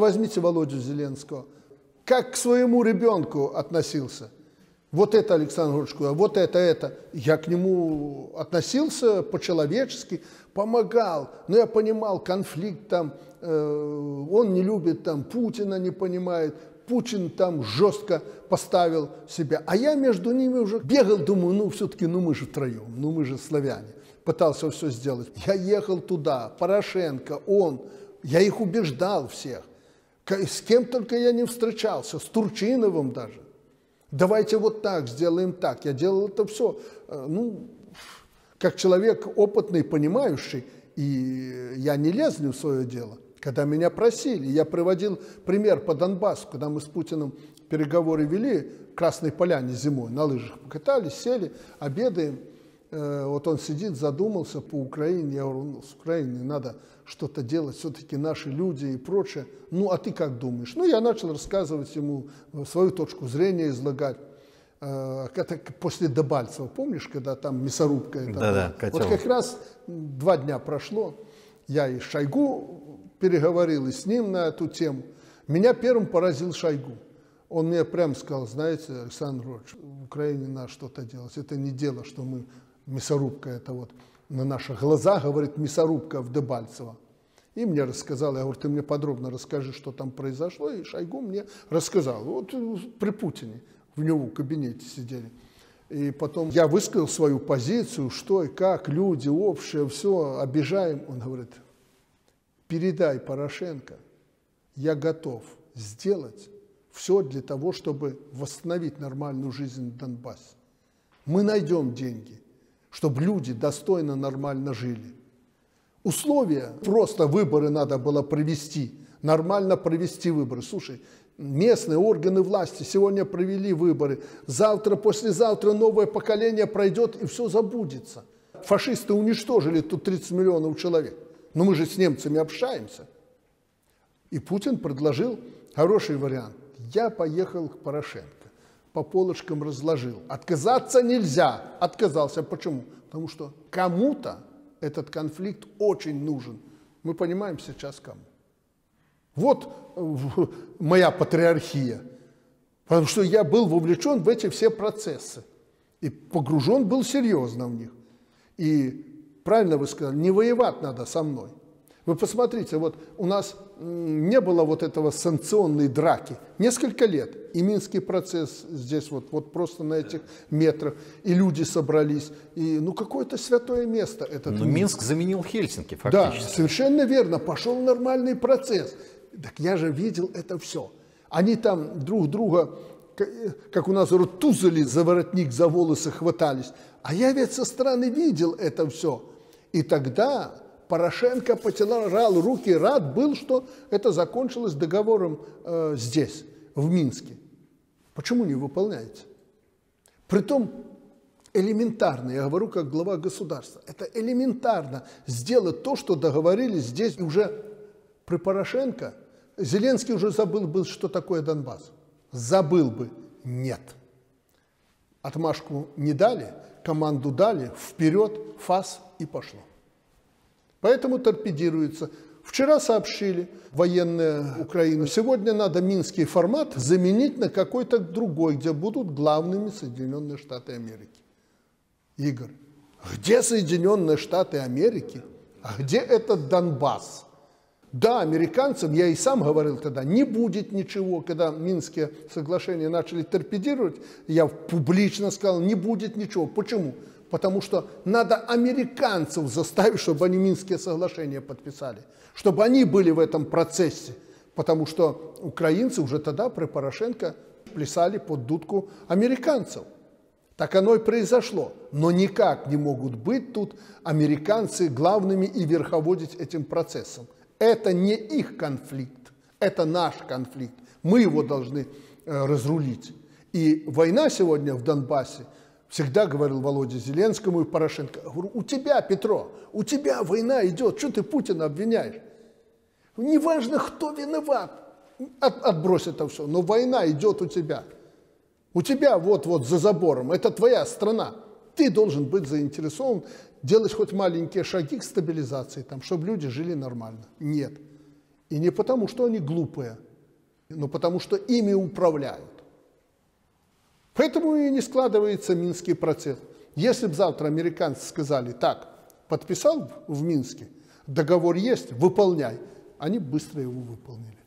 Возьмите Володю Зеленского. Как к своему ребенку относился. Вот это Александр Григорьевич, вот это, это. Я к нему относился по-человечески, помогал. Но я понимал конфликт там, э, он не любит там Путина, не понимает. Путин там жестко поставил себя. А я между ними уже бегал, думаю, ну все-таки, ну мы же втроем, ну мы же славяне. Пытался все сделать. Я ехал туда, Порошенко, он, я их убеждал всех. С кем только я не встречался, с Турчиновым даже. Давайте вот так, сделаем так. Я делал это все, э, ну, как человек опытный, понимающий, и я не лез в свое дело. Когда меня просили, я приводил пример по Донбассу, когда мы с Путиным переговоры вели в Красной Поляне зимой, на лыжах покатались, сели, обедаем. Э, вот он сидит, задумался по Украине. Я говорю, ну, с Украиной надо что-то делать, все-таки наши люди и прочее. Ну, а ты как думаешь? Ну, я начал рассказывать ему свою точку зрения, излагать. Э, это после Дебальцева, помнишь, когда там мясорубка? Это да, да, Вот как раз два дня прошло, я и Шойгу переговорил, и с ним на эту тему. Меня первым поразил Шойгу. Он мне прям сказал, знаете, Александр Григорьевич, в Украине надо что-то делать. Это не дело, что мы мясорубка, это вот на наших глазах, говорит, мясорубка в Дебальцево. И мне рассказал, я говорю, ты мне подробно расскажи, что там произошло. И Шойгу мне рассказал. Вот при Путине в него в кабинете сидели. И потом я высказал свою позицию, что и как, люди, общее, все, обижаем. Он говорит, передай Порошенко, я готов сделать все для того, чтобы восстановить нормальную жизнь в Донбассе. Мы найдем деньги, чтобы люди достойно, нормально жили. Условия, просто выборы надо было провести, нормально провести выборы. Слушай, местные органы власти сегодня провели выборы, завтра, послезавтра новое поколение пройдет и все забудется. Фашисты уничтожили тут 30 миллионов человек. Но мы же с немцами общаемся. И Путин предложил хороший вариант. Я поехал к Порошенко по полочкам разложил. Отказаться нельзя. Отказался. Почему? Потому что кому-то этот конфликт очень нужен. Мы понимаем сейчас кому. Вот э, моя патриархия. Потому что я был вовлечен в эти все процессы. И погружен был серьезно в них. И правильно вы сказали, не воевать надо со мной. Вы посмотрите, вот у нас не было вот этого санкционной драки несколько лет. И Минский процесс здесь вот, вот просто на этих метрах. И люди собрались. И, ну, какое-то святое место этот Но Минск. Минск заменил Хельсинки фактически. Да, совершенно верно. Пошел нормальный процесс. Так я же видел это все. Они там друг друга, как у нас говорят, тузали за воротник, за волосы хватались. А я ведь со стороны видел это все. И тогда Порошенко потирал руки, рад был, что это закончилось договором э, здесь, в Минске. Почему не выполняете? Притом элементарно, я говорю как глава государства, это элементарно сделать то, что договорились здесь уже при Порошенко. Зеленский уже забыл бы, что такое Донбасс. Забыл бы. Нет. Отмашку не дали, команду дали, вперед, фас и пошло. Поэтому торпедируется. Вчера сообщили военные Украины, сегодня надо минский формат заменить на какой-то другой, где будут главными Соединенные Штаты Америки. Игорь, где Соединенные Штаты Америки? А где этот Донбасс? Да, американцам, я и сам говорил тогда, не будет ничего, когда Минские соглашения начали торпедировать, я публично сказал, не будет ничего. Почему? Потому что надо американцев заставить, чтобы они Минские соглашения подписали, чтобы они были в этом процессе, потому что украинцы уже тогда при Порошенко плясали под дудку американцев. Так оно и произошло. Но никак не могут быть тут американцы главными и верховодить этим процессом. Это не их конфликт, это наш конфликт. Мы его должны э, разрулить. И война сегодня в Донбассе Всегда говорил Володя Зеленскому и Порошенко, говорю, у тебя, Петро, у тебя война идет, что ты Путина обвиняешь? Неважно, кто виноват, от, отбрось это все, но война идет у тебя. У тебя вот-вот за забором, это твоя страна. Ты должен быть заинтересован делать хоть маленькие шаги к стабилизации, там, чтобы люди жили нормально. Нет. И не потому, что они глупые, но потому, что ими управляют. Поэтому и не складывается Минский процесс. Если бы завтра американцы сказали, так, подписал в Минске, договор есть, выполняй, они быстро его выполнили.